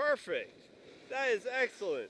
Perfect. That is excellent.